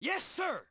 Yes, sir!